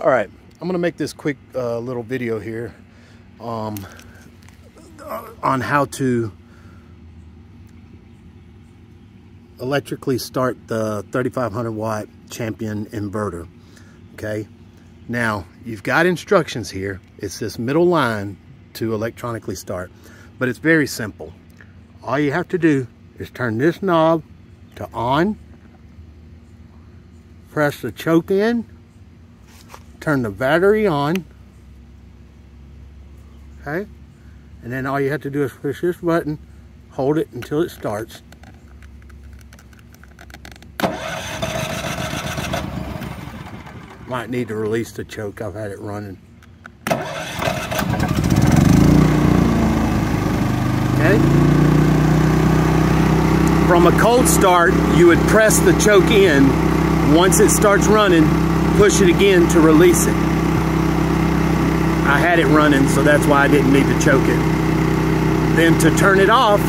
All right, I'm gonna make this quick uh, little video here um, on how to electrically start the 3500 watt champion inverter okay? Now you've got instructions here. It's this middle line to electronically start but it's very simple. All you have to do is turn this knob to on press the choke in turn the battery on okay? And then all you have to do is push this button hold it until it starts. Might need to release the choke. I've had it running. Okay? From a cold start you would press the choke in. Once it starts running push it again to release it. I had it running, so that's why I didn't need to choke it. Then to turn it off,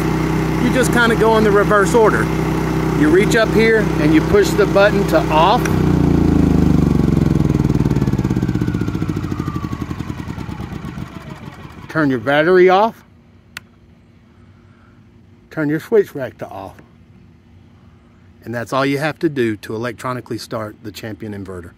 you just kind of go in the reverse order. You reach up here and you push the button to off. Turn your battery off. Turn your switch rack to off. And that's all you have to do to electronically start the Champion inverter.